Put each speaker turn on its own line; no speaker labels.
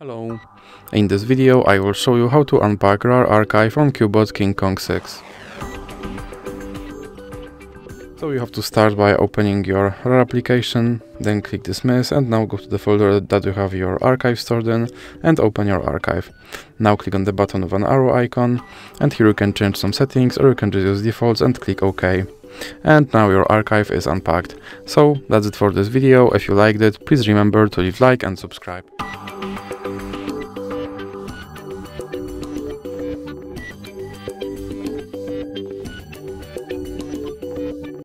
Hello. In this video I will show you how to unpack RAR archive on Cubot King Kong 6. So you have to start by opening your RAR application, then click dismiss and now go to the folder that you have your archive stored in and open your archive. Now click on the button with an arrow icon and here you can change some settings or you can just use defaults and click OK. And now your archive is unpacked. So that's it for this video, if you liked it please remember to leave like and subscribe. Música